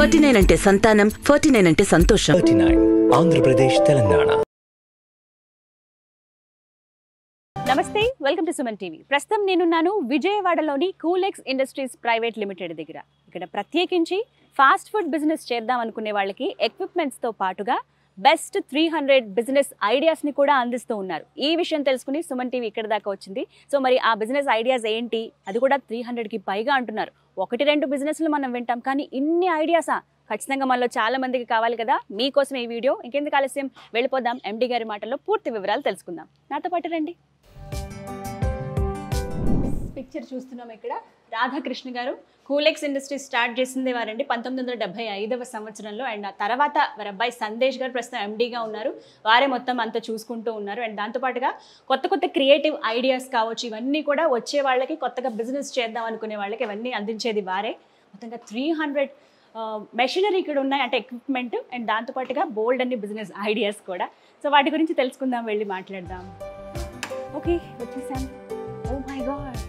Forty nine అంటే సంతానం forty nine అంటే సంతోషం. ఆంధ్రప్రదేశ్ తెలంగాణ. నమస్తే వెల్కమ్ టు సుమన్ టీవీ. ప్రస్తుతం నేనున్నాను విజయవాడలోని కూలెక్స్ ఇండస్ట్రీస్ ప్రైవేట్ లిమిటెడ్ దగ్గర. ఇక్కడ ప్రత్యేకించి ఫాస్ట్ ఫుడ్ బిజినెస్ చేద్దాం అనుకునే వాళ్ళకి ఎక్విప్మెంట్స్తో పాటుగా బెస్ట్ త్రీ హండ్రెడ్ బిజినెస్ ఐడియాస్ని కూడా అందిస్తూ ఉన్నారు. ఈ విషయం తెలుసుకుని సుమన్ టీవీ ఇక్కడ దాకా వచ్చింది. సో మరి ఆ బిజినెస్ ఐడియాస్ ఏంటి? అది కూడా త్రీ హండ్రెడ్కి పైగా అంటున్నారు. ఒకటి రెండు బిజినెస్లు మనం వింటాం. కానీ ఇన్ని ఐడియాసా ఖచ్చితంగా మనలో చాలా మందికి కావాలి కదా? మీకోసం ఈ వీడియో ఇంకెందుకు ఆలస్యం? వెళ్ళిపోదాం. ఎండి గారి మాటల్లో పూర్తి వివరాలు తెలుసుకుందాం. నాతో పాటు రండి. పిక్చర్ చూస్తున్నాం ఇక్కడ. రాధాకృష్ణ గారు కూలెక్స్ ఇండస్ట్రీ స్టార్ట్ చేసింది వారండి. పంతొమ్మిది వందల డెబ్బై ఐదవ సంవత్సరంలో అండ్ ఆ తర్వాత వారి అబ్బాయి సందేశ్ గారు ప్రస్తుతం ఎండీగా ఉన్నారు. వారే మొత్తం అంతా చూసుకుంటూ ఉన్నారు. అండ్ దాంతోపాటుగా కొత్త కొత్త క్రియేటివ్ ఐడియాస్ కావచ్చు ఇవన్నీ కూడా వచ్చే వాళ్ళకి కొత్తగా బిజినెస్ చేద్దాం అనుకునే వాళ్ళకి ఇవన్నీ అందించేది వారే. మొత్తంగా త్రీ హండ్రెడ్ మెషినరీ ఇక్కడ ఉన్నాయి. అంటే ఎక్విప్మెంట్ అండ్ దాంతోపాటుగా బోల్డ్ అన్ని బిజినెస్ ఐడియాస్ కూడా. సో వాటి గురించి తెలుసుకుందాం వెళ్ళి మాట్లాడదాం. ఓకే వచ్చేసాం. ఓ my god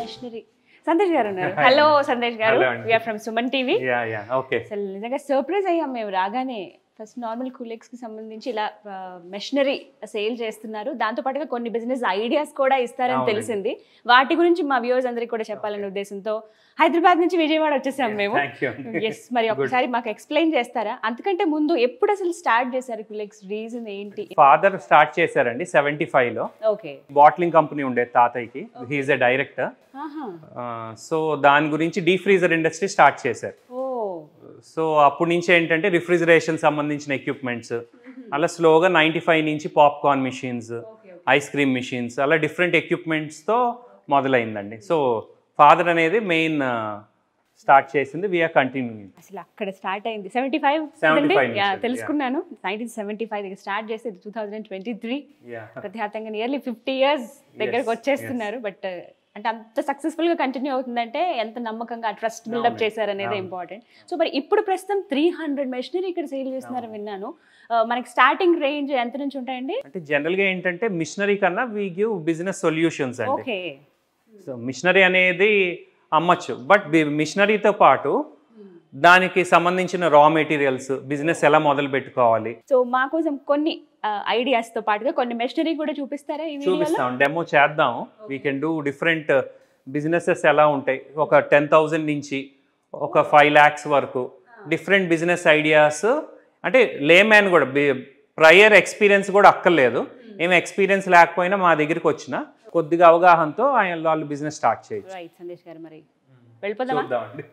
machinery Sandesh garu ఉన్నారు. హలో సందేశ్ గారు. అండి. We are from Suman TV. Yeah yeah okay అసలు నిజంగా సర్ప్రైజ్ అయ్యాం మేము రాగానే. ఫస్ట్ నార్మల్ కూలెక్స్కి సంబంధించి ఇలా మెషినరీ సేల్ చేస్తున్నారు. దాంతో పాటుగా కొన్ని బిజినెస్ ఐడియాస్ కూడా ఇస్తారని. తెలిసింది. వాటి గురించి మా వ్యూవర్స్ అందరికి కూడా చెప్పాలనే ఉద్దేశంతో హైదరాబాద్ నుంచి విజయవాడ వచ్చేసాం మేము. ఎస్ మరి ఒకసారి మాకు ఎక్స్ప్లెయిన్ చేస్తారా? అంతకంటే ముందు ఎప్పుడు అసలు స్టార్ట్ చేశారు కూలెక్స్ రీజన్ ఏంటి? ఫాదర్ స్టార్ట్ చేశారండి సెవెంటీ ఫైవ్లో. ఓకే బాట్లింగ్ కంపెనీ ఉండేది తాతయ్యకి. He is a director so దాని గురించి డీ ఫ్రీజర్ ఇండస్ట్రీ స్టార్ట్ చేశారు. సో అప్పటి నుంచి ఏంటంటే రిఫ్రిజరేషన్ సంబంధించిన ఎక్విప్మెంట్స్ అలా స్లోగా నైంటీ ఫైవ్ నుంచి popcorn machines ice cream machines అలా డిఫరెంట్ ఎక్విప్మెంట్స్తో మొదలైందండి. సో ఫాదర్ అనేది మెయిన్ స్టార్ట్ చేసింది. వీఆర్ కంటిన్యూయింగ్ అసలు అక్కడ స్టార్ట్ అయింది. సెవెంటీ ఫైవ్ 75 నుంచి, yeah. తెలుసుకున్నాను. నైన్టీన్ సెవెంటీ ఫైవ్ దగ్గర స్టార్ట్ చేసి టూ థౌజండ్ ట్వంటీ త్రీ ప్రత్యేకంగా నియర్లీ ఫిఫ్టీ ఇయర్స్ దగ్గరకు వచ్చేస్తున్నారు. బట్ అంటే అంత సక్సెస్ఫుల్గా కంటిన్యూ అవుతుందంటే ఎంత నమ్మకంగా ట్రస్ట్ బిల్డప్. చేశారనేది. ఇంపార్టెంట్ సో మరి ఇప్పుడు ప్రస్తుతం త్రీ హండ్రెడ్ మెషినరీ ఇక్కడ సేల్ చేస్తున్నారని విన్నాను. మనకి స్టార్టింగ్ రేంజ్ ఎంత నుంచి ఉంటాయండి? అంటే జనరల్గా ఏంటంటే మిషనరీ కన్నా we give business solutions okay so machinery అనేది అమ్మచ్చు. బట్ మిషనరీతో పాటు దానికి సంబంధించిన రా మెటీరియల్స్ బిజినెస్ ఎలా మొదలు పెట్టుకోవాలి సో మా కోసం కొన్ని ఐడియాస్తో పాటుగా కొన్ని మెషినరీ కూడా చూపిస్తారా చూపిస్తాం. డెమో చేద్దాం. We can do different businesses ఎలా ఉంటాయి. ఒక టెన్ థౌజండ్ నుంచి ఒక ఫైవ్ ల్యాక్స్ వరకు డిఫరెంట్ బిజినెస్ ఐడియాస్ అంటే లేమ్యాన్ కూడా ప్రయర్ ఎక్స్పీరియన్స్ కూడా అక్కర్లేదు. ఏం ఎక్స్పీరియన్స్ లేకపోయినా మా దగ్గరికి వచ్చిన కొద్దిగా అవగాహనతో ఆయన వాళ్ళు బిజినెస్ స్టార్ట్ చేయొచ్చు. రైట్ సందేశ్ గారు మరి. వెళ్ళిపోదామా?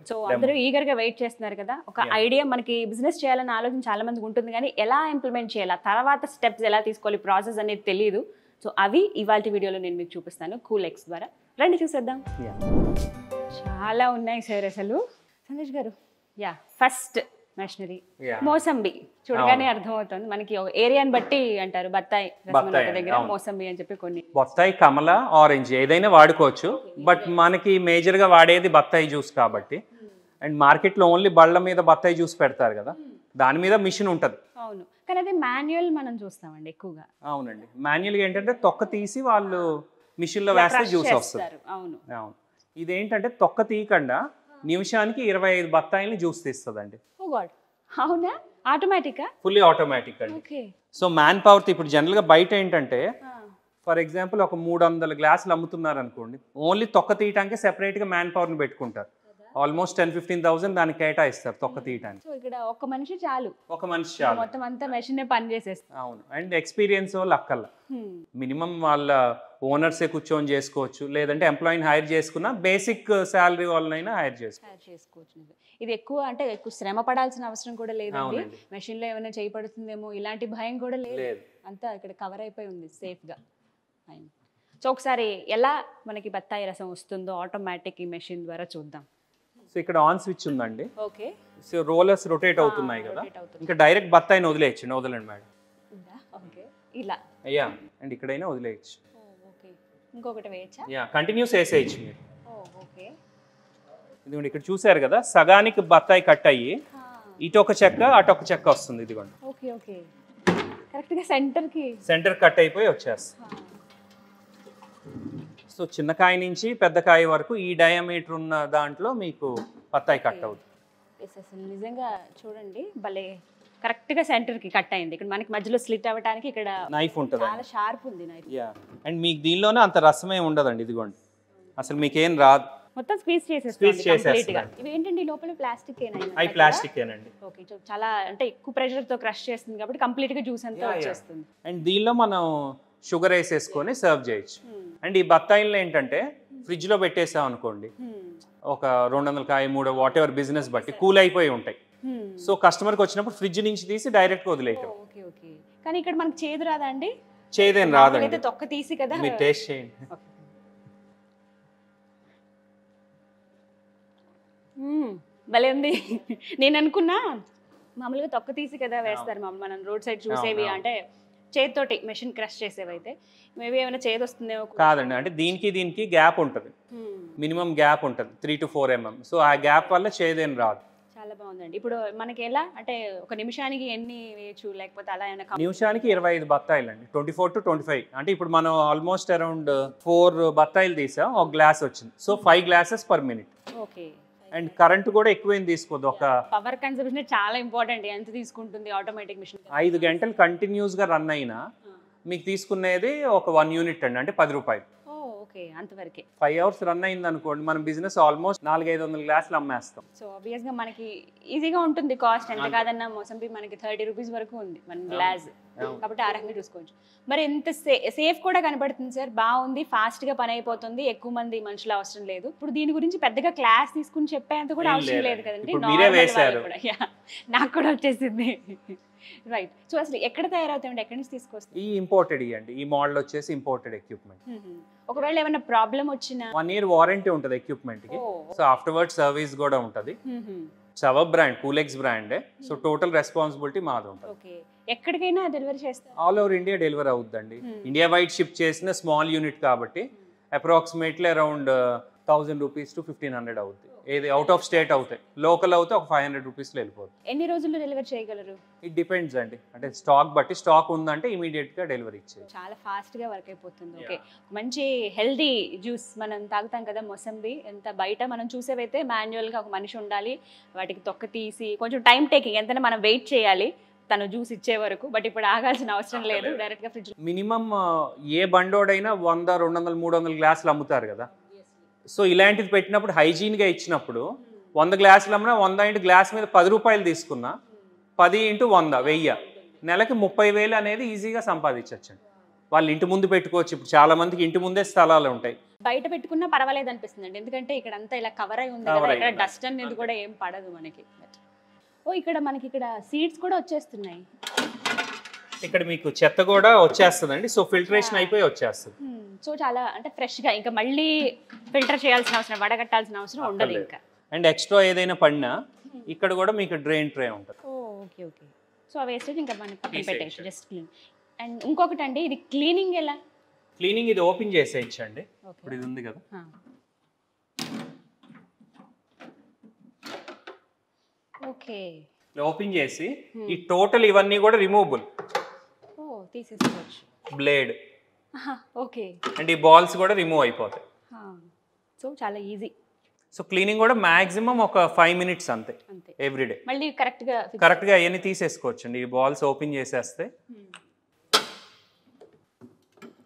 సో అందరూ ఈగర్గా వెయిట్ చేస్తున్నారు కదా. ఒక ఐడియా మనకి బిజినెస్ చేయాలన్న ఆలోచన చాలా మందికి ఉంటుంది కానీ ఎలా ఇంప్లిమెంట్ చేయాలి? తర్వాత స్టెప్స్ ఎలా తీసుకోవాలి? ప్రాసెస్ అనేది తెలియదు సో అవి ఇవాళ వీడియోలో నేను మీకు చూపిస్తాను. కూల్ ఎక్స్ ద్వారా. రండి చూసేద్దాం. Yeah. చాలా ఉన్నాయి సార్ అసలు. Sandesh garu. Yeah first machinery Yeah. Mosambi. చూడగానే అర్థమవుతుంది. మనకి ఏరియాని బట్టి అంటారు. బత్తాయి దగ్గర. మోసంబి అని చెప్పి కొన్ని. బత్తాయి కమల ఆరెంజ్ ఏదైనా వాడుకోవచ్చు. బట్ మనకి మేజర్గా వాడేది బత్తాయి జ్యూస్ కాబట్టి. అండ్ మార్కెట్లో ఓన్లీ బళ్ళ మీద బత్తాయి జ్యూస్ పెడతారు కదా. దాని మీద మిషన్ ఉంటుంది. అవును. కానీ అది మాన్యువల్ మనం చూస్తామండి ఎక్కువగా. అవునండి. మాన్యువల్గా ఏంటంటే తొక్క తీసి వాళ్ళు మిషన్లో వేస్తే Crush జ్యూస్ వస్తుంది. అవును. అవును. ఇదేంటంటే తొక్క తీయకుండా నిమిషానికి ఇరవై ఐదు బత్తాయిని జ్యూస్ తీస్తుందండి. ఓ గాడ్ అవునా? ఆటోమేటికా ఫుల్లీ ఆటోమేటిక్ అండి. ఓకే సో మ్యాన్ పవర్తో ఇప్పుడు జనరల్గా బయట ఏంటంటే ఫర్ ఎగ్జాంపుల్ ఒక మూడు వందల గ్లాసులు అమ్ముతున్నారు అనుకోండి ఓన్లీ తొక్క తీయటానికి సెపరేట్గా మ్యాన్ పవర్ని పెట్టుకుంటారు. ఆల్మోస్ట్ టెన్ ఫిఫ్టీన్ థౌసండ్ దానికి కేటాయిస్తారు తొక్క తీయటానికి. సో ఇక్కడ ఒక మనిషి చాలు. ఒక మనిషి చాలు. మొత్తం అంతా మెషిన్ పని చేసేస్తుంది అవును. అండ్ ఎక్స్పీరియన్స్ వాళ్ళు అక్కర్ల. మినిమం వాళ్ళ ఓనర్సే కూర్చొని చేసుకోవచ్చు. లేదంటే ఎంప్లాయీని హైర్ చేసుకున్న బేసిక్ శాలరీ వాళ్ళనైనా హైర్ చేసుకోవచ్చు. ఇది ఎక్కువ అంటే ఎక్కువ శ్రమ పడాల్సిన అవసరం కూడా లేదండి. అవునండి. మెషిన్లో ఏమైనా చేయి పడుతుందేమో ఇలాంటి భయం కూడా లేదు. అంతా ఇక్కడ కవర్ అయిపోయి ఉంది సేఫ్గా Fine. సో ఒకసారి ఎలా మనకి బత్తాయి రసం వస్తుందో ఆటోమేటిక్ ఈ మెషిన్ ద్వారా చూద్దాం. సో ఇక్కడ ఆన్ స్విచ్ ఉందండి. ఓకే. సో రోలర్స్ రొటేట్ అవుతున్నాయి కదా. ఇంకా డైరెక్ట్ బత్తాయిని వదిలేయచ్చు వదలండి మేడం. ఇలా. అయ్యా అండ్ ఇక్కడైనా వదిలేయచ్చు. ఇంకొకటి వేయచ్చా? యా కంటిన్యూస్ వేసేయచ్చు మీరు ఓకే. ఇదిగోండి ఇక్కడ చూసారు కదా సగానికి బత్తాయి కట్ అయ్యి ఇటు ఒక చెక్క అటు ఒక చెక్క వస్తుంది ఇదిగోండి. Okay okay. కరెక్ట్గా సెంటర్కి సెంటర్ కట్ అయిపోయి వచ్చేస్తుంది. సో చిన్న కాయ నుంచి పెద్ద కాయ వరకు ఈ డయామీటర్ ఉన్న దాంట్లో మీకు బత్తాయి కట్ అవుతుంది. నిజంగా చూడండి భలే కరెక్ట్గా సెంటర్కి కట్ అయింది. ఇక్కడ మనకి మధ్యలో స్లిట్ అవ్వడానికి ఇక్కడ నైఫ్ ఉంటుంది చాలా షార్ప్ ఉంది నైఫ్ అండ్ మీకు దీనిలోనే అంత రసమే ఉండదండి ఇదిగోండి. అసలు మీకేం రాదు. మొత్తం స్క్వీజ్ చేసేస్తుంది ఇవి ఏంటండి? లోపల ప్లాస్టిక్ అవి ప్లాస్టిక్ ఏనండి ఓకే సో చాలా అంటే ఎక్కువ ప్రెషర్తో క్రష్ చేస్తుంది కాబట్టి కంప్లీట్గా జ్యూస్ అంతా. వచ్చేస్తుంది. అండ్ దీనిలో మనం షుగర్ వేసేసుకొని సర్వ్ చేయొచ్చు. అండ్ ఈ బత్తాయిల్లో ఏంటంటే ఫ్రిడ్జ్లో పెట్టేసాం అనుకోండి ఒక రెండు వందల కాయ మూడు వాట్ ఎవర్ బిజినెస్ బట్టి కూల్ అయిపోయి ఉంటాయి. సో కస్టమర్కి వచ్చినప్పుడు ఫ్రిడ్జ్ నుంచి తీసి డైరెక్ట్గా వదిలేయటం. ఓకే ఓకే కానీ ఇక్కడ మనకి చేదు రాదా అండి? చేదేం రాదండి. తొక్క తీసి కదా? మీరు టేస్ట్ చేయండి. మ్మ్. భలే ఉంది. నేను అనుకున్నా మామూలుగా తొక్క తీసి కదా వేస్తారు మామూలు మనం రోడ్ సైడ్ చూసేవి. అంటే చేతితోటి మెషిన్ క్రష్ చేసేవి అయితే మేబీ ఏమైనా చేదు వస్తుందేమో కాదండి అంటే దీనికి దీనికి గ్యాప్ ఉంటుంది. మినిమం గ్యాప్ ఉంటుంది three to four mm so ఆ గ్యాప్ వల్ల చేదేం రాదు. చాలా బాగుందండి. ఇప్పుడు మనకి ఎలా? అంటే ఒక నిమిషానికి ఎన్ని వేయచ్చు? లేకపోతే అలా ఏమైనా నిమిషానికి ఇరవై ఐదు బత్తాయిలు అండి twenty four to twenty five. అంటే ఇప్పుడు మనం ఆల్మోస్ట్ అరౌండ్ ఫోర్ బత్తాయిలు తీసాం ఒక గ్లాస్ వచ్చింది. So five glasses per minute. Okay. And current కూడా ఎక్కువేం తీసుకోదు. ఒక పవర్ కన్సంప్షన్ చాలా ఇంపార్టెంట్. ఎంత తీసుకుంటుంది ఆటోమేటిక్ మిషన్? ఐదు గంటలు కంటిన్యూస్గా రన్ అయినా మీకు తీసుకునేది ఒక వన్ యూనిట్ అండి. అంటే పది రూపాయలు. ఓకే అంతవరకే. ఫైవ్ అవర్స్ రన్ అయింది అనుకోండి మనం బిజినెస్ ఆల్మోస్ట్ నాలుగైదు వందల గ్లాసులు అమ్మేస్తాం. సో ఆబ్వియస్గా మనకి ఈజీగా ఉంటుంది కాస్ట్ ఎంత కాదన్నా మోసంబి మనకి థర్టీ రూపీస్ వరకు ఉంది మన గ్లాస్. కాబట్టి ఆ రకంగా చూసుకోవచ్చు. మరి ఎంత సేఫ్ కూడా కనబడుతుంది సార్. బాగుంది fast గా పని అయిపోతుంది. ఎక్కువ మంది మనుషులు అవసరం లేదు. ఇప్పుడు దీని గురించి పెద్దగా క్లాస్ తీసుకుని చెప్పేంత కూడా అవసరం లేదు. కదండి. నాకు కూడా వచ్చేసింది. రైట్ సో అసలు ఎక్కడ తయారవుతాయండి? ఎక్కడి నుంచి తీసుకొస్తాం ఈ ఇంపోర్టెడ్ ఇవ్వండి ఈ మోడల్ వచ్చేసి ఇంపోర్టెడ్ ఎక్విప్మెంట్ ఒకవేళ ఏమైనా ప్రాబ్లం వచ్చినా వన్ ఇయర్ వారంటీ ఉంటుంది ఎక్విప్మెంట్కి ఓ. సో ఆఫ్టర్వర్డ్ సర్వీస్ కూడా ఉంటుంది. సవర్ బ్రాండ్ కూలెక్స్ బ్రాండే సో టోటల్ రెస్పాన్సిబిలిటీ మాది ఉంటుంది. ఓకే ఎక్కడికైనా డెలివరీ చేస్తారు? ఆల్ ఓవర్ ఇండియా డెలివరీ అవుద్దండి. ఇండియా వైడ్ షిప్ చేసిన స్మాల్ యూనిట్ కాబట్టి approximately around thousand rupees to fifteen hundred అవుతుంది ఏది అవుట్ ఆఫ్ స్టేట్ అవుతాయి. లోకల్ అవుతే ఒక ఫైవ్ హండ్రెడ్ రూపీస్లో వెళ్ళిపోతుంది ఎన్ని రోజుల్లో డెలివరీ చేయగలరు? ఇట్ డిపెండ్స్ అండి. అంటే స్టాక్ బట్టి స్టాక్ ఉందంటే ఇమీడియట్గా డెలివరీ ఇచ్చేది చాలా ఫాస్ట్గా వర్క్ అయిపోతుంది. ఓకే మంచి హెల్దీ జ్యూస్ మనం తాగుతాం కదా మొసంబి. ఎంత బయట మనం చూసేవైతే మాన్యువల్గా ఒక మనిషి ఉండాలి వాటికి తొక్క తీసి కొంచెం టైం టేకింగ్ ఎంతైనా మనం వెయిట్ చేయాలి తను జ్యూస్ ఇచ్చే వరకు. బట్ ఇప్పుడు ఆగాల్సిన అవసరం లేదు డైరెక్ట్గా ఫ్రిడ్జ్ మినిమం ఏ బండోడైనా వంద రెండు వందలు మూడు వందల గ్లాసులు అమ్ముతారు కదా. సో ఇలాంటిది పెట్టినప్పుడు హైజీన్గా ఇచ్చినప్పుడు వంద గ్లాసులు అమ్మినా వంద ఇంటి గ్లాస్ మీద పది రూపాయలు తీసుకున్నా పది ఇంటూ వంద వెయ్యి. నెలకి ముప్పై వేలు అనేది ఈజీగా సంపాదించవచ్చండి వాళ్ళు ఇంటి ముందు పెట్టుకోవచ్చు. ఇప్పుడు చాలా మందికి ఇంటి ముందే స్థలాలు ఉంటాయి. బయట పెట్టుకున్నా పర్వాలేదు అనిపిస్తుంది అండి ఎందుకంటే ఇక్కడ అంతా ఇలా కవర్ అయి ఉంది ఇక్కడ. డస్ట్ అనేది కూడా ఏం పడదు మనకి. ఓ ఇక్కడ మనకి ఇక్కడ సీడ్స్ కూడా వచ్చేస్తున్నాయి. ఇక్కడ మీకు చెత్త కూడా వచ్చేస్తుందండి. సో ఫిల్టరేషన్ అయిపోయి వచ్చేస్తుంది. సో చాలా అంటే ఫ్రెష్గా ఇంకా మళ్ళీ ఫిల్టర్ చేయాల్సిన అవసరం వడగట్టాల్సిన అవసరం ఉండదు. ఇంకా. అండ్ ఎక్స్ట్రా ఏదైనా పడినా ఇక్కడ కూడా మీకు డ్రైన్ ట్రే ఉంటుంది. ఓకే ఓకే సో ఆ వేస్టేజ్ ఇంకా మనం పక్కన. పెట్టేయచ్చు జస్ట్ క్లీన్ అండ్ ఇంకొకటి అండి ఇది క్లీనింగ్ ఎలా? క్లీనింగ్ ఇది ఓపెన్ చేసేయచ్చండి. ఇప్పుడు ఇది ఉంది కదా. ఓకే ఓపెన్ చేసి ఈ టోటల్ ఇవన్నీ కూడా రిమూవబుల్ తీసేసుకోవచ్చు బ్లేడ్ ఓకే అండ్ ఈ బాల్స్ కూడా రిమూవ్ అయిపోతాయి. సో చాలా ఈజీ సో క్లీనింగ్ కూడా మాక్సిమం ఒక ఫైవ్ మినిట్స్ అంతే అంతే. ఎవ్రీడే మళ్ళీ కరెక్ట్గా కరెక్ట్గా అవన్నీ తీసేసుకోవచ్చండి. ఈ బాల్స్ ఓపెన్ చేసేస్తే.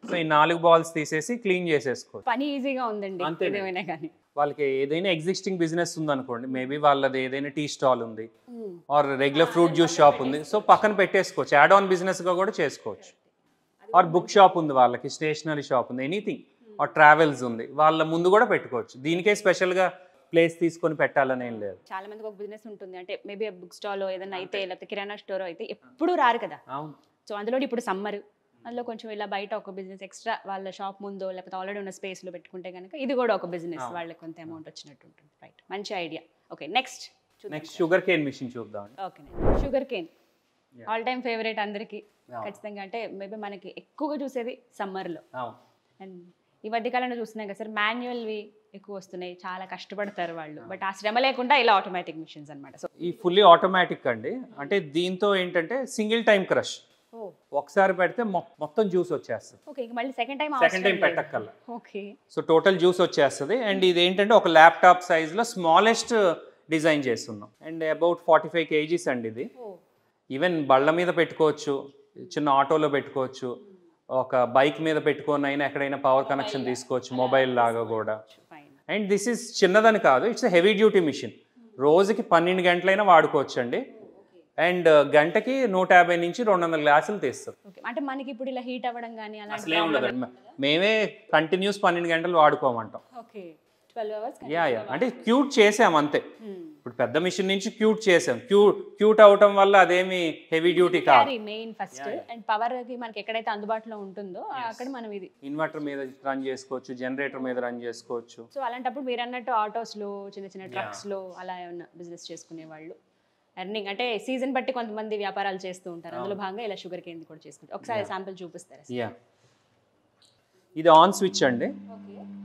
సో ఈ నాలుగు బాల్స్ తీసేసి క్లీన్ చేసేసుకోవచ్చు. పని ఈజీగా ఉందండి. ఏదైనా కానీ. వాళ్ళకి ఏదైనా ఎగ్జిస్టింగ్ బిజినెస్ ఉందనుకోండి మేబీ వాళ్ళది ఏదైనా టీ స్టాల్ ఉంది or regular fruit juice shop ఉంది సో పక్కన పెట్టేసుకోవచ్చు. యాడ్ ఆన్ బిజినెస్గా కూడా చేసుకోవచ్చు. ఆర్ బుక్ షాప్ ఉంది వాళ్ళకి స్టేషనరీ షాప్ ఉంది ఎనీథింగ్ ఆర్ ట్రావెల్స్ ఉంది వాళ్ళ ముందు కూడా పెట్టుకోవచ్చు. దీనికే స్పెషల్గా ప్లేస్ తీసుకొని పెట్టాలని ఏం లేదు. చాలా మందికి ఒక బిజినెస్ ఉంటుంది. అంటే మేబీ బుక్ స్టాల్ ఏదైనా అయితే లేకపోతే కిరాణా స్టోర్ అయితే ఎప్పుడూ రారు కదా. సో అందులో ఇప్పుడు సమ్మర్ అందులో కొంచెం ఇలా బయట ఒక బిజినెస్ ఎక్స్ట్రా వాళ్ళ షాప్ ముందో లేకపోతే ఆల్రెడీ ఉన్న స్పేస్లో పెట్టుకుంటే కనుక ఇది కూడా ఒక బిజినెస్. వాళ్ళకి కొంత అమౌంట్ వచ్చినట్టు ఉంటుంది. రైట్ మంచి idea okay next next sugar cane machine చూద్దాం okay sugar cane all time favourite అందరికి. ఖచ్చితంగా అంటే మేబీ మనకి ఎక్కువగా చూసేది సమ్మర్లో అండ్ ఈ మధ్యకాలంలో చూస్తున్నాం కదా సార్ మాన్యువల్వి ఎక్కువ వస్తున్నాయి. చాలా కష్టపడతారు వాళ్ళు. బట్ ఆ శ్రమ లేకుండా ఇలా ఆటోమేటిక్ మిషన్స్ అనమాట సో ఈ ఫుల్లీ ఆటోమేటిక్ అండి. అంటే దీంతో ఏంటంటే సింగిల్ టైం క్రష్. ఒకసారి పెడితే మొత్తం జ్యూస్ వచ్చేస్తుంది. ఓకే మళ్ళీ సెకండ్ టైం సెకండ్ టైం పెట్టక్కల్లా ఓకే. సో టోటల్ జ్యూస్ వచ్చేస్తుంది. అండ్ ఇది ఏంటంటే ఒక ల్యాప్టాప్ సైజ్లో స్మాలెస్ట్ డిజైన్ చేస్తున్నాం. And about forty five KGs అండి ఇది. ఈవెన్ బళ్ళ మీద పెట్టుకోవచ్చు చిన్న ఆటోలో పెట్టుకోవచ్చు ఒక బైక్ మీద పెట్టుకొని అయినా ఎక్కడైనా పవర్ కనెక్షన్ తీసుకోవచ్చు మొబైల్ లాగా కూడా. అండ్ దిస్ ఇస్ చిన్నదని కాదు ఇట్స్ హెవీ డ్యూటీ మిషన్ రోజుకి పన్నెండు గంటలైనా వాడుకోవచ్చు అండి అండ్ గంటకి నూట యాభై నుంచి రెండు వందల గ్లాసులు తీస్తారు. ఓకే అంటే మనకి ఇప్పుడు ఇలా హీట్ అవ్వడం కానీ అసలే ఉండదండి మేమే కంటిన్యూస్ పన్నెండు గంటలు వాడుకోమంటాం. Okay twelve hours yeah yeah. అంటే క్యూట్ చేసాం అంతే. ఇప్పుడు పెద్ద మిషన్ నుంచి క్యూట్ చేసాం. క్యూట్ క్యూట్ అవటం వల్ల అదేమి హెవీ డ్యూటీ కాదు. మెయిన్ ఫస్ట్ అండ్ పవర్కి మనకి ఎక్కడైతే అందుబాటులో ఉంటుందో అక్కడ మనం ఇది ఇన్వర్టర్ మీద రన్ చేసుకోవచ్చు జనరేటర్ మీద రన్ చేసుకోవచ్చు. సో అలాంటప్పుడు మీరు అన్నట్టు ఆటోస్లో చిన్న చిన్న ట్రక్స్లో అలా ఏమన్నా బిజినెస్ చేసుకునే వాళ్ళు ఎర్నింగ్ అంటే సీజన్ బట్టి కొంతమంది వ్యాపారాలు చేస్తూ ఉంటారు. అందులో భాగంగా ఇలా షుగర్ కేన్ కూడా చేసుకుంటారు. ఒకసారి శాంపిల్ చూపిస్తారా యా ఇది ఆన్ స్విచ్ అండి.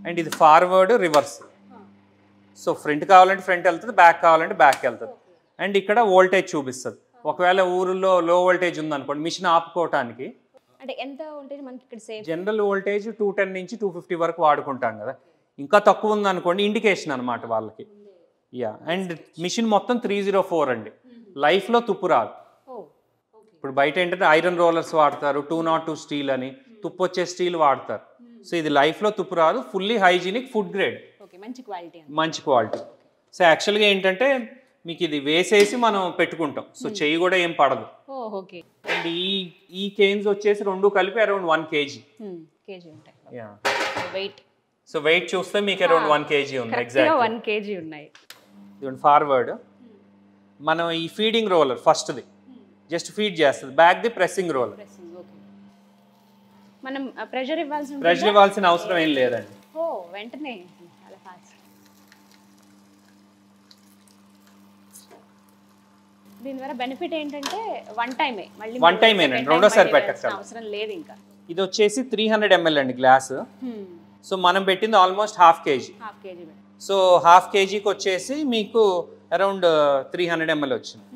అండ్ ఇది ఫార్వర్డ్ రివర్స్. సో ఫ్రంట్ కావాలంటే ఫ్రంట్ వెళ్తుంది బ్యాక్ కావాలంటే బ్యాక్ వెళ్తుంది. అండ్ ఇక్కడ వోల్టేజ్ చూపిస్తుంది. ఒకవేళ ఊరిలో లో వోల్టేజ్ ఉందనుకోండి మిషన్ ఆపుకోవటానికి అంటే ఎంత ఉంటే మనకి ఇక్కడ జనరల్ వోల్టేజ్ టూ టెన్ నుంచి టూ ఫిఫ్టీ వరకు వాడుకుంటాం కదా. ఇంకా తక్కువ ఉందనుకోండి ఇండికేషన్ అనమాట వాళ్ళకి. యా అండ్ మిషన్ మొత్తం త్రీ జీరో ఫోర్ అండి. లైఫ్లో తుప్పు రాదు. ఇప్పుడు బయట ఏంటంటే ఐరన్ రోలర్స్ వాడతారు టూ నాట్ టూ స్టీల్ అని. తుప్పు వచ్చే స్టీల్ వాడతారు. సో ఇది లైఫ్లో తుప్పు రాదు ఫుల్లీ హైజీనిక్ ఫుడ్ గ్రేడ్. మంచి క్వాలిటీ మంచి క్వాలిటీ. సో యాక్చువల్గా ఏంటంటే మీకు ఇది వేసేసి మనం పెట్టుకుంటాం. సో చెయ్యి కూడా ఏం పడదు. అండ్ ఈ ఈ కేన్స్ వచ్చేసి రెండు కలిపి around one KG. Weight so weight చూస్తే మీకు అరౌండ్ వన్ కేజీ ఉంది ఎగ్జాక్ట్ వన్ కేజీ ఉన్నాయి. ఫార్వర్డ్ మనం ఈ ఫీడింగ్ రోలర్ ఫస్ట్ది జస్ట్ ఫీడ్ చేస్తుంది. బ్యాక్ది ప్రెస్సింగ్ రోలర్ ప్రెస్సింగ్ ఓకే మనం ప్రెషర్ ఇవ్వాల్సి ఉంటుంది ప్రెషర్ ఇవ్వాల్సిన అవసరం ఏం లేదండి. ఓ వెంటనే చాలా ఫాస్ట్ దీని ద్వారా బెనిఫిట్ ఏంటంటే వన్ టైమే మళ్ళీ ఏనండి, second time రెండోసారి. వేయాల్సిన అవసరం లేదు ఇంకా. ఇది వచ్చేసి త్రీ హండ్రెడ్ ఎంఎల్ అండి గ్లాస్ సో మనం పెట్టింది almost half KG half KG so half కేజీకి వచ్చేసి మీకు అరౌండ్ త్రీ హండ్రెడ్ ఎంఎల్ వచ్చింది.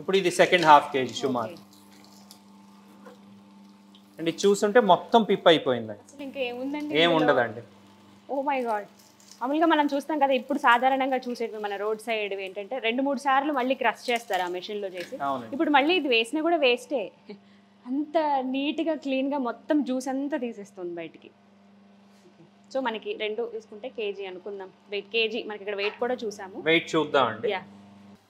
ఇప్పుడు ఇది సెకండ్ హాఫ్ కేజీ సుమారు. అండ్ ఇది చూస్తుంటే మొత్తం పిప్ అయిపోయిందండి. ఏం? ఉండదండి. Oh my God. మామూలుగా మనం చూస్తాం కదా ఇప్పుడు సాధారణంగా చూసేవి మన రోడ్ సైడ్ ఏంటంటే రెండు మూడు సార్లు మళ్ళీ క్రష్ చేస్తారు ఆ machine లో చేసి ఇప్పుడు మళ్ళీ ఇది వేసినా కూడా వేస్టే. అంత నీట్గా క్లీన్గా మొత్తం జ్యూస్ అంతా తీసేస్తుంది బయటికి. సో మనకి రెండు తీసుకుంటే కేజీ అనుకుందాం. Weight KG. మనకి ఇక్కడ వెయిట్ కూడా చూసాము. వెయిట్ చూద్దాం అండి.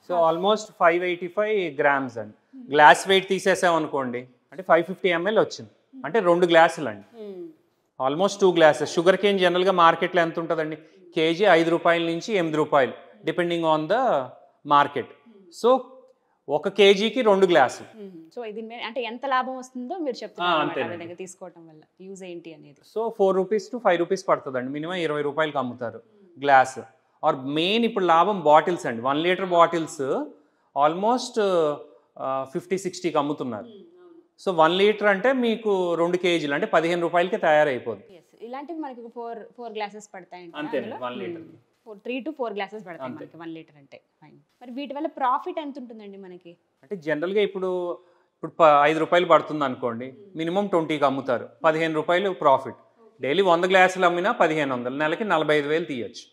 So almost five eighty five grams అండి. గ్లాస్ వెయిట్ తీసేసాం అనుకోండి. అంటే ఫైవ్ ఫిఫ్టీ ఎంఎల్ వచ్చింది. అంటే రెండు గ్లాసులు అండి. Almost two glasses sugar cane జనరల్గా మార్కెట్లో ఎంత ఉంటుందండి? కేజీ ఐదు రూపాయల నుంచి ఎనిమిది రూపాయలు depending on the market so ఒక కేజీకి రెండు గ్లాసులు. సో ఇది మే- అంటే ఎంత లాభం వస్తుందో మీరు చెప్తున్నారు తీసుకోవటం వల్ల. యూజ్ ఏంటి అనేది. So four rupees to five rupees పడుతుందండి. మినిమం ఇరవై రూపాయలకి అమ్ముతారు గ్లాస్. ఆర్ మెయిన్ ఇప్పుడు లాభం బాటిల్స్ అండి. One litre bottles almost fifty సిక్స్టీకి అమ్ముతున్నారు. సో వన్ లీటర్ అంటే మీకు రెండు కేజీలు అంటే పదిహేను రూపాయలకి తయారైపోతుంది. ఇలాంటివి మనకి ఫోర్ ఫోర్ గ్లాసెస్ పడతాయి అంతే one litre four three to four glasses పడతాయి మనకి వన్ లీటర్ అంటే. ఫైన్ మరి వీటి వల్ల ప్రాఫిట్ ఎంత ఉంటుందండి మనకి? అంటే జనరల్గా ఇప్పుడు ఇప్పుడు ఐదు రూపాయలు పడుతుంది అనుకోండి మినిమం ట్వంటీకి అమ్ముతారు. పదిహేను రూపాయలు ప్రాఫిట్. డైలీ వంద గ్లాసులు అమ్మినా పదిహేను వందలు నెలకి నలభై ఐదు వేలు తీయచ్చు.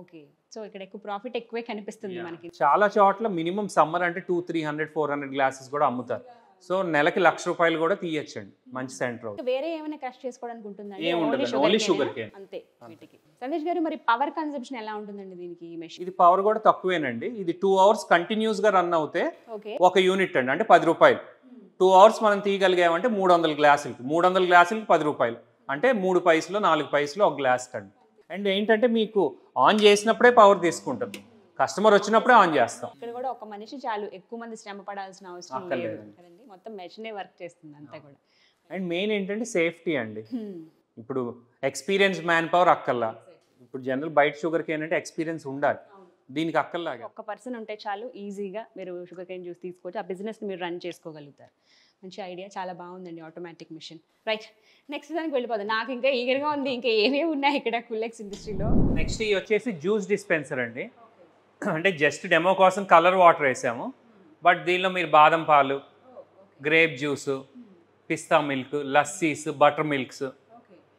ఓకే. సో ఇక్కడ ఎక్కువ ప్రాఫిట్ ఎక్కువే కనిపిస్తుంది మనకి. చాలా చోట్ల మినిమం సమ్మర్ అంటే two three hundred four hundred glasses కూడా అమ్ముతారు. సో నెలకి లక్ష రూపాయలు కూడా తీయచ్చండి. మంచి సెంటర్ వేరే ఏమైనా క్రష్ చేసుకోవడానికి ఉంటుందండి sugar ఏనా? cane. అంతే వీటికి. సందేశ్ గారు మరి పవర్ కన్సంప్షన్ ఎలా ఉంటుందండి దీనికి ఈ మెషిన్ ఇది పవర్ కూడా తక్కువేనండి. ఇది టూ అవర్స్ కంటిన్యూస్గా రన్ అవుతే ఒక యూనిట్ అండి. అంటే పది రూపాయలు. టూ అవర్స్ మనం తీయగలిగామంటే మూడు వందల గ్లాసులకి. మూడు వందల గ్లాసులకి పది రూపాయలు. అంటే మూడు పైసలు నాలుగు పైసలు ఒక గ్లాస్ కండి. అండ్ ఏంటంటే మీకు ఆన్ చేసినప్పుడే పవర్ తీసుకుంటుంది కస్టమర్ వచ్చినప్పుడే ఆన్ చేస్తాం. ఇక్కడ కూడా ఒక మనిషి చాలు ఎక్కువ మంది శ్రమ పడాల్సిన అవసరం లేదు. కదండి. మొత్తం మెషినే వర్క్ చేస్తుంది అంతా కూడా. అండ్ మెయిన్ ఏంటంటే సేఫ్టీ అండి. ఇప్పుడు ఎక్స్పీరియన్స్ మ్యాన్ పవర్ అక్కర్లా. ఇప్పుడు జనరల్ బయట షుగర్ కేన్ అంటే ఎక్స్పీరియన్స్ ఉండాలి. దీనికి అక్కర్లాగా. ఒక్క పర్సన్ ఉంటే చాలు ఈజీగా మీరు షుగర్ కేన్ జ్యూస్ తీసుకోవచ్చు. ఆ బిజినెస్ని మీరు రన్ చేసుకోగలుగుతారు. మంచి ఐడియా. చాలా బాగుందండి ఆటోమేటిక్ మిషన్. రైట్. నెక్స్ట్ దానికి వెళ్ళిపోదు. నాకు ఇంకా ఈగర్గా ఉంది. ఇంకా ఏమేమి ఉన్నాయి ఇక్కడ కుల్లెక్స్ ఇండస్ట్రీలో? నెక్స్ట్ వచ్చేసి జ్యూస్ డిస్పెన్సర్ అండి. అంటే జస్ట్ డెమో కోసం కలర్ వాటర్ వేసాము. బట్ దీనిలో మీరు బాదం పాలు గ్రేప్ జ్యూస్ పిస్తా milk lassis butter milks.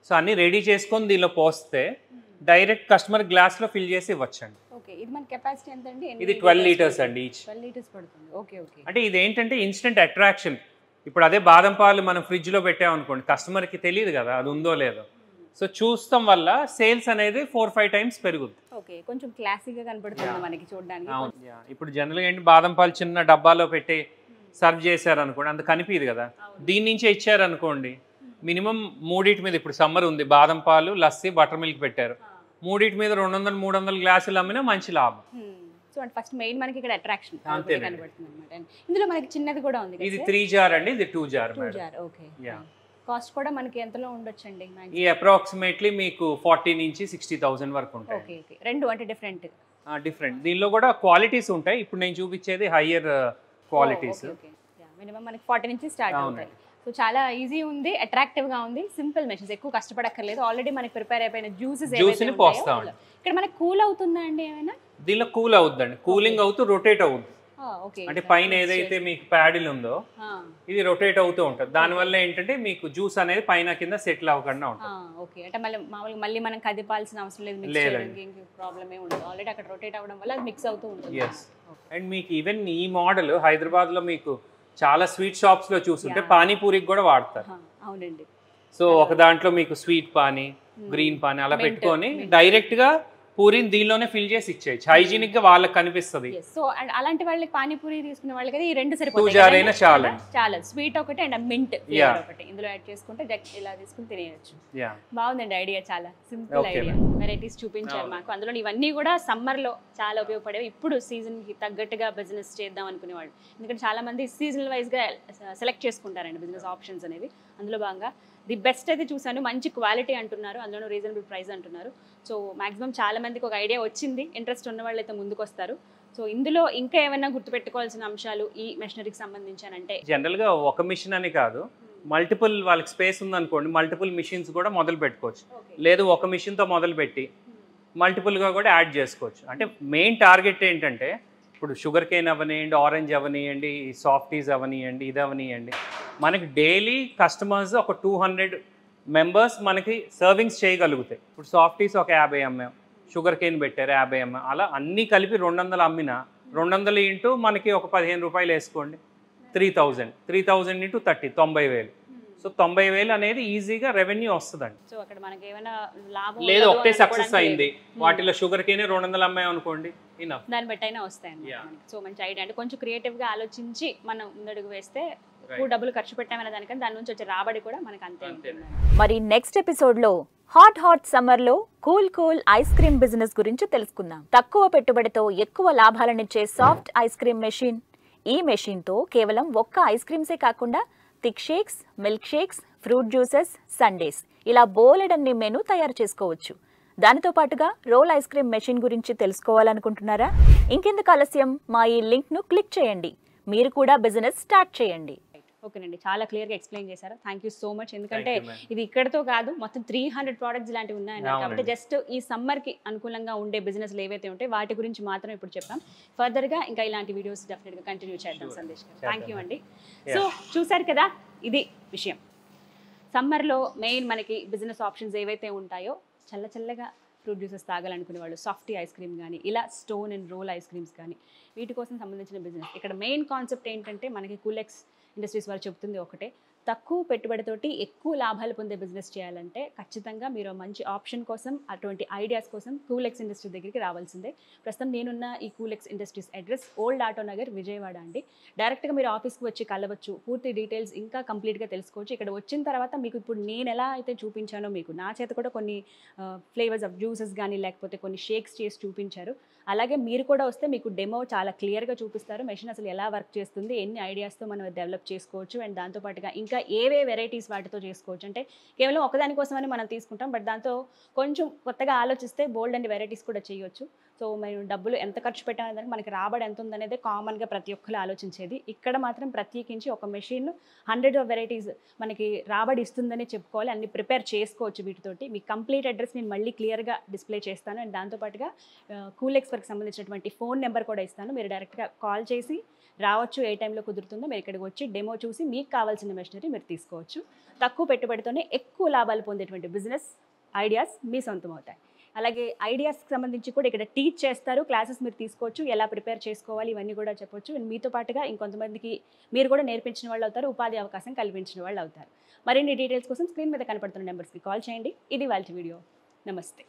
So అన్నీ రెడీ చేసుకొని దీనిలో పోస్తే డైరెక్ట్ కస్టమర్ గ్లాస్లో ఫిల్ చేసి ఇవ్వచ్చండి. ఓకే. ఇది మన కెపాసిటీ ఎంత అండి ఇది ట్వెల్వ్ లీటర్స్ అండి ఈచ్ అంటే ఇది ఏంటంటే ఇన్స్టెంట్ అట్రాక్షన్ ఇప్పుడు అదే బాదం పాలు మనం ఫ్రిడ్జ్లో పెట్టామనుకోండి కస్టమర్కి తెలియదు కదా అది ఉందో లేదో. సో చూస్తాం వల్ల సేల్స్ అనేది ఫోర్ ఫైవ్ టైమ్స్ పెరుగుద్ది. ఓకే కొంచెం క్లాసీగా కనపడుతుంది మనకి చూడడానికి. ఇప్పుడు జనరల్గా ఏంటి బాదం పాలు చిన్న డబ్బాలో పెట్టి సర్వ్ చేశారు అనుకోండి అంత కనిపించదు కదా. దీని నుంచే ఇచ్చారనుకోండి మినిమం మూడింటి మీద ఇప్పుడు సమ్మర్ ఉంది బాదం పాలు లస్సీ బటర్ మిల్క్ పెట్టారు. మూడింటి మీద రెండు వందలు మూడు వందల గ్లాసులు అమ్మినా మంచి లాభం. సో అంటే ఫస్ట్ మెయిన్ మనకి ఇక్కడ అట్రాక్షన్. కనబడుతుంది ఇందులో మనకి చిన్నది కూడా ఉంది ఇది త్రీ జార్ అండి ఇది two jar jar okay. Cost కూడా మనకి ఎంతలో ఉండొచ్చండి ఈ అప్రాక్సిమేట్లీ మీకు ఫార్టీ నుంచి సిక్స్టీ థౌసండ్ వరకు ఉంటాయి. ఓకే ఓకే రెండు అంటే డిఫరెంట్ డిఫరెంట్ దీనిలో కూడా క్వాలిటీస్ ఉంటాయి. ఇప్పుడు నేను చూపించేది హయ్యర్ క్వాలిటీస్ మినిమం మనకి ఫార్టీ నుంచి స్టార్ట్. అవుతాయి సో చాలా ఈజీ ఉంది అట్రాక్టివ్గా ఉంది సింపుల్ మెషిన్స్ ఎక్కువ కష్టపడక్కర్లేదు. ఆల్రెడీ మనకి ప్రిపేర్ అయిపోయిన జ్యూసెస్ పోస్తామండి. ఇక్కడ మనకి కూల్ అవుతుందా అండి ఏమైనా? దీనిలో కూల్ అవుద్దండి. కూలింగ్ అవుతూ రొటేట్ అవుద్ది. ఓకే అంటే పైన ఏదైతే మీకు ప్యాడిల్ ఉందో ఇది రొటేట్ అవుతూ ఉంటుంది. దానివల్ల ఏంటంటే మీకు జ్యూస్ అనేది పైన కింద సెటిల్ అవ్వకుండా ఉంటుంది. ఓకే అంటే మళ్ళీ మామూలుగా మళ్ళీ మనం కదిపాల్సిన అవసరం లేదు మిక్స్. చేయడానికి ప్రాబ్లమ్ ఉండదు. ఆల్రెడీ అక్కడ రొటేట్ అవ్వడం వల్ల అది మిక్స్ అవుతూ ఉంటుంది. ఎస్ అండ్ మీకు ఈవెన్ ఈ మోడల్ హైదరాబాద్లో మీకు చాలా స్వీట్ షాప్స్లో చూస్తుంటే Yeah. పానీపూరికి కూడా వాడతారు. అవునండి. సో ఒక దాంట్లో మీకు స్వీట్ పానీ గ్రీన్ పానీ అలా పెట్టుకొని mint. పూరిని దీనిలోనే ఫిల్ చేసి ఇచ్చేయచ్చు హైజీనిక్గా వాళ్ళకి కనిపిస్తుంది. సో అండ్ అలాంటి వాళ్ళకి పానీపూరి తీసుకునే వాళ్ళకి ఈ రెండు సరిపోతాయి. చాలండి. చాలా. స్వీట్ ఒకటి అండ్ మింట్. ఒకటి. ఇందులో యాడ్ చేసుకుంటే ఇలా తీసుకుని తినేయచ్చు. బాగుందండి ఐడియా చాలా. Simple idea. వెరైటీస్ చూపించారు. మాకు. అందులో ఇవన్నీ కూడా summer లో చాలా ఉపయోగపడేవి. ఇప్పుడు season కి తగ్గట్టుగా బిజినెస్ చేద్దాం అనుకునేవాళ్ళు. ఎందుకంటే చాలా మంది సీజనల్గా సెలెక్ట్ చేసుకుంటారండి బిజినెస్ ఆప్షన్స్ అనేవి. అందులో భాగంగా ది బెస్ట్ అయితే చూసాను మంచి క్వాలిటీ అంటున్నారు. అందులో రీజనబుల్ ప్రైస్ అంటున్నారు. సో మాక్సిమం చాలా మందికి ఒక ఐడియా వచ్చింది. ఇంట్రెస్ట్ ఉన్న వాళ్ళు అయితే ముందుకు వస్తారు సో ఇందులో ఇంకా ఏమైనా గుర్తుపెట్టుకోవాల్సిన అంశాలు ఈ మెషినరీకి సంబంధించానంటే? జనరల్గా ఒక మిషన్ అని కాదు. మల్టిపుల్ వాళ్ళకి స్పేస్ ఉందనుకోండి మల్టిపుల్ మిషన్స్ కూడా మొదలు పెట్టుకోవచ్చు. లేదు ఒక machine తో మొదలు పెట్టి multiple గా కూడా యాడ్ చేసుకోవచ్చు. అంటే మెయిన్ టార్గెట్ ఏంటంటే ఇప్పుడు షుగర్ కేన్ అవనియండి ఆరెంజ్ అవనియండి సాఫ్టీస్ అవనియండి ఇది అవనియండి. మనకి డైలీ కస్టమర్స్ ఒక టూ హండ్రెడ్ మెంబర్స్ మనకి సర్వింగ్స్ చేయగలుగుతాయి. ఇప్పుడు సాఫ్టీస్ ఒక యాభై అమ్మాం షుగర్ కేన్ పెట్టారు యాభై అమ్మాం అలా అన్నీ కలిపి రెండు వందలు అమ్మినా రెండు వందలు ఇంటూ మనకి ఒక పదిహేను రూపాయలు వేసుకోండి. Three thousand. Three thousand into thirty తొంభై వేలు. సో తొంభై వేలు అనేది ఈజీగా రెవెన్యూ వస్తుందండి. సో అక్కడ మనకి ఏమైనా లాభం లేదు ఒకటే సక్సెస్ అయింది. వాటిలో షుగర్ కేనే రెండు వందలు అమ్మాయి అనుకోండి దాన్ని బట్టి అయినా వస్తాయి Yeah. అన్నమాట సో మంచి ఐడియా అంటే కొంచెం క్రియేటివ్గా ఆలోచించి మనం ముందడుగు వేస్తే ఎక్కువ. డబ్బులు ఖర్చు పెట్టామనే దానికన్నా దాని నుంచి వచ్చే రాబడి కూడా మనకు అంతే మరి నెక్స్ట్ ఎపిసోడ్లో హాట్ హాట్ సమ్మర్లో cool cool ice cream business గురించి తెలుసుకుందాం. తక్కువ పెట్టుబడితో ఎక్కువ లాభాలనిచ్చే సాఫ్ట్ ఐస్ క్రీమ్ మెషిన్. ఈ మెషిన్తో కేవలం ఒక్క ఐస్ క్రీమ్సే కాకుండా thick shakes milk shakes fruit juices sundaes ఇలా బోలెడన్ని మెను తయారు చేసుకోవచ్చు. దానితో పాటుగా రోల్ ఐస్ క్రీమ్ మెషిన్ గురించి తెలుసుకోవాలనుకుంటున్నారా? ఇంకెందుకు ఆలస్యం? మా ఈ లింక్ను క్లిక్ చేయండి. మీరు కూడా బిజినెస్ స్టార్ట్ చేయండి. ఓకేనండి చాలా క్లియర్గా ఎక్స్ప్లెయిన్ చేశారు థ్యాంక్ యూ సో మచ్ ఎందుకంటే. ఇది ఇక్కడతో కాదు మొత్తం త్రీ హండ్రెడ్ ప్రోడక్ట్స్ ఇలాంటివి ఉన్నాయన్నారు అవునండి. కాబట్టి జస్ట్ ఈ సమ్మర్కి అనుకూలంగా ఉండే బిజినెస్లు ఏవైతే ఉంటాయి వాటి గురించి మాత్రం ఇప్పుడు చెప్పాం ఫర్దర్గా ఇంకా ఇలాంటి వీడియోస్ డెఫినెట్గా కంటిన్యూ చేద్దాం. సందేశ్ గారు. థ్యాంక్ యూ అండి. సో చూసారు కదా ఇది విషయం సమ్మర్లో మెయిన్ మనకి బిజినెస్ ఆప్షన్స్ ఏవైతే ఉంటాయో చల్ల చల్లగా ఫ్రూట్ జ్యూసెస్ తాగాలనుకునే వాళ్ళు సాఫ్టీ ఐస్ క్రీమ్ కానీ ఇలా stone and roll ice creams కానీ వీటి కోసం సంబంధించిన బిజినెస్ ఇక్కడ మెయిన్ కాన్సెప్ట్ ఏంటంటే మనకి కూలెక్స్ ఇండస్ట్రీస్ వారు చెబుతుంది ఒకటే. తక్కువ పెట్టుబడితోటి ఎక్కువ లాభాలు పొందే బిజినెస్ చేయాలంటే ఖచ్చితంగా మీరు మంచి ఆప్షన్ కోసం అటువంటి ఐడియాస్ కోసం కూలెక్స్ ఇండస్ట్రీ దగ్గరికి రావాల్సిందే. ప్రస్తుతం నేనున్న ఈ Coolex Industries address old auto Nagar Vijayawada అండి. డైరెక్ట్గా మీరు ఆఫీస్కి వచ్చి కలవచ్చు. పూర్తి డీటెయిల్స్ ఇంకా కంప్లీట్గా తెలుసుకోవచ్చు. ఇక్కడ వచ్చిన తర్వాత మీకు ఇప్పుడు నేను ఎలా అయితే చూపించానో మీకు నా చేత కూడా కొన్ని ఫ్లేవర్స్ ఆఫ్ జ్యూసెస్ కానీ లేకపోతే కొన్ని షేక్స్ చేసి చూపించారు. అలాగే మీరు కూడా వస్తే మీకు డెమో చాలా క్లియర్గా చూపిస్తారు. మెషిన్ అసలు ఎలా వర్క్ చేస్తుంది ఎన్ని ఐడియాస్తో మనం డెవలప్ చేసుకోవచ్చు అండ్ దాంతోపాటుగా ఇంకా ఏవే వెరైటీస్ వాటితో చేసుకోవచ్చు. అంటే కేవలం ఒకదానికోసమని మనం తీసుకుంటాం బట్ దాంతో కొంచెం కొత్తగా ఆలోచిస్తే బోల్డ్ అండ్ వెరైటీస్ కూడా చేయొచ్చు. సో మేము డబ్బులు ఎంత ఖర్చు పెట్టామనేది మనకి రాబడి ఎంత ఉందనేది కామన్గా ప్రతి ఒక్కరు ఆలోచించేది. ఇక్కడ మాత్రం ప్రత్యేకించి ఒక మెషిన్ హండ్రెడ్ ఆఫ్ వెరైటీస్ మనకి రాబడి ఇస్తుందని చెప్పుకోవాలి. అన్ని ప్రిపేర్ చేసుకోవచ్చు వీటితోటి. మీ కంప్లీట్ అడ్రస్ నేను మళ్ళీ క్లియర్గా డిస్ప్లే చేస్తాను. అండ్ దాంతోపాటుగా కూల్ ఎక్స్పర్ట్కి సంబంధించినటువంటి ఫోన్ నెంబర్ కూడా ఇస్తాను. మీరు డైరెక్ట్గా కాల్ చేసి రావచ్చు ఏ టైంలో కుదురుతుందో మీరు ఇక్కడికి వచ్చి డెమో చూసి మీకు కావాల్సిన మెషినరీ మీరు తీసుకోవచ్చు. తక్కువ పెట్టుబడితోనే ఎక్కువ లాభాలు పొందేటువంటి బిజినెస్ ఐడియాస్ మీ సొంతం అవుతాయి. అలాగే ఐడియాస్కి సంబంధించి కూడా ఇక్కడ టీచ్ చేస్తారు క్లాసెస్ మీరు తీసుకోవచ్చు ఎలా ప్రిపేర్ చేసుకోవాలి ఇవన్నీ కూడా చెప్పొచ్చు. మీతో పాటుగా ఇంకొంతమందికి మీరు కూడా నేర్పించిన వాళ్ళు అవుతారు ఉపాధి అవకాశం కల్పించిన వాళ్ళు అవుతారు. మరిన్ని డీటెయిల్స్ కోసం స్క్రీన్ మీద కనపడుతున్న నెంబర్స్కి కాల్ చేయండి. ఇది వాళ్ళ వీడియో. నమస్తే.